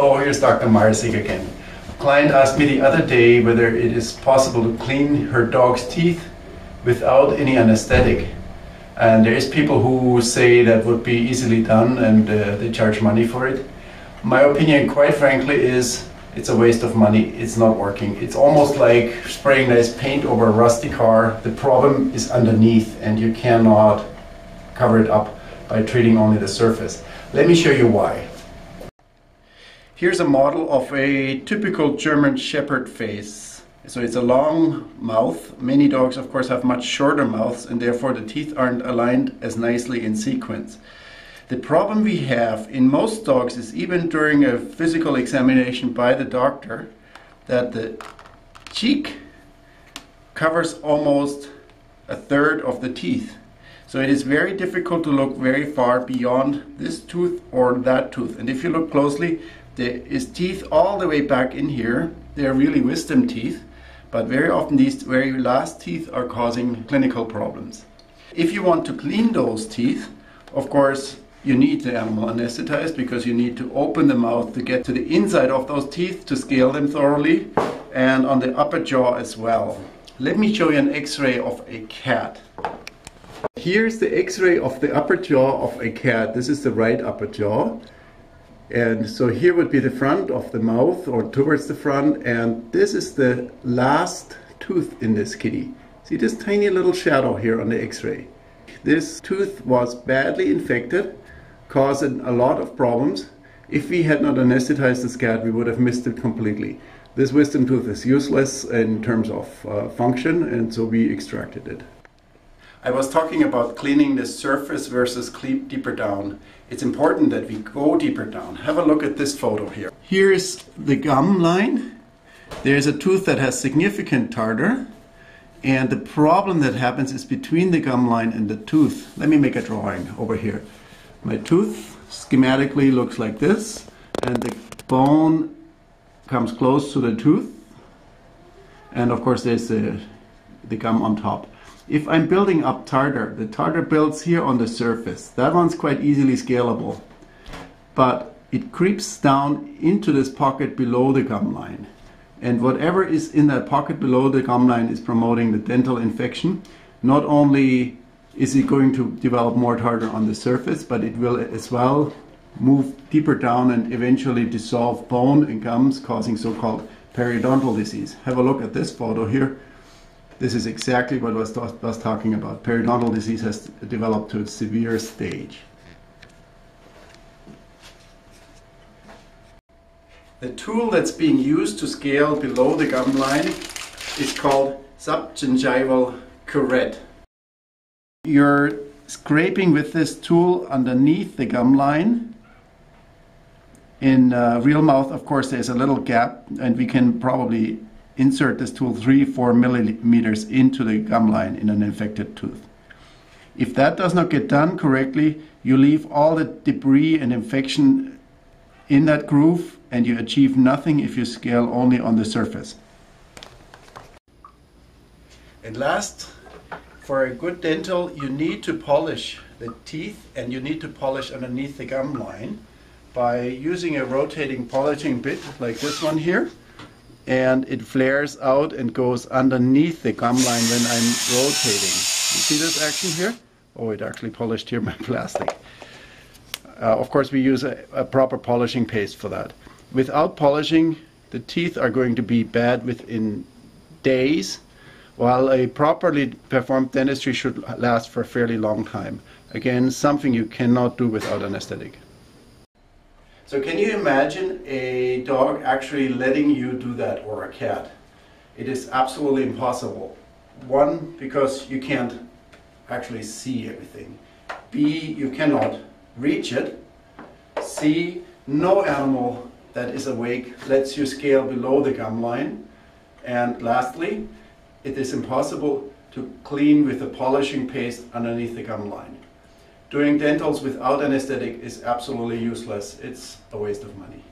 Hello, here's Dr. Marsig again. A client asked me the other day whether it is possible to clean her dog's teeth without any anesthetic. And there is people who say that would be easily done and uh, they charge money for it. My opinion, quite frankly, is it's a waste of money. It's not working. It's almost like spraying nice paint over a rusty car. The problem is underneath and you cannot cover it up by treating only the surface. Let me show you why. Here's a model of a typical German Shepherd face. So it's a long mouth. Many dogs of course have much shorter mouths and therefore the teeth aren't aligned as nicely in sequence. The problem we have in most dogs is even during a physical examination by the doctor that the cheek covers almost a third of the teeth. So it is very difficult to look very far beyond this tooth or that tooth. And if you look closely, there is teeth all the way back in here. They're really wisdom teeth, but very often these very last teeth are causing clinical problems. If you want to clean those teeth, of course, you need the animal anesthetized because you need to open the mouth to get to the inside of those teeth to scale them thoroughly and on the upper jaw as well. Let me show you an x-ray of a cat. Here's the x-ray of the upper jaw of a cat. This is the right upper jaw. And so here would be the front of the mouth or towards the front and this is the last tooth in this kitty. See this tiny little shadow here on the x-ray. This tooth was badly infected, causing a lot of problems. If we had not anesthetized this cat, we would have missed it completely. This wisdom tooth is useless in terms of uh, function and so we extracted it. I was talking about cleaning the surface versus deeper down. It's important that we go deeper down. Have a look at this photo here. Here's the gum line. There's a tooth that has significant tartar. And the problem that happens is between the gum line and the tooth. Let me make a drawing over here. My tooth schematically looks like this. And the bone comes close to the tooth. And of course there's the, the gum on top. If I'm building up tartar, the tartar builds here on the surface. That one's quite easily scalable. But it creeps down into this pocket below the gum line. And whatever is in that pocket below the gum line is promoting the dental infection. Not only is it going to develop more tartar on the surface, but it will as well move deeper down and eventually dissolve bone and gums, causing so-called periodontal disease. Have a look at this photo here. This is exactly what I was, was talking about. Periodontal disease has developed to a severe stage. The tool that's being used to scale below the gum line is called subgingival curette. You're scraping with this tool underneath the gum line. In uh, real mouth, of course, there's a little gap and we can probably insert this tool 3 4 millimeters into the gum line in an infected tooth. If that does not get done correctly, you leave all the debris and infection in that groove and you achieve nothing if you scale only on the surface. And last, for a good dental, you need to polish the teeth and you need to polish underneath the gum line by using a rotating polishing bit like this one here and it flares out and goes underneath the gum line when I'm rotating. You see this action here? Oh, it actually polished here my plastic. Uh, of course, we use a, a proper polishing paste for that. Without polishing, the teeth are going to be bad within days, while a properly performed dentistry should last for a fairly long time. Again, something you cannot do without anesthetic. So can you imagine a dog actually letting you do that or a cat? It is absolutely impossible. One, because you can't actually see everything. B, you cannot reach it. C, no animal that is awake lets you scale below the gum line. And lastly, it is impossible to clean with a polishing paste underneath the gum line. Doing dentals without anesthetic is absolutely useless. It's a waste of money.